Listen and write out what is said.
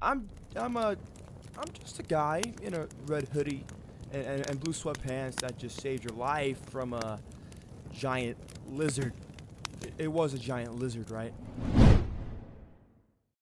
I'm I'm a I'm just a guy in a red hoodie and, and, and blue sweatpants that just saved your life from a giant lizard. It, it was a giant lizard, right?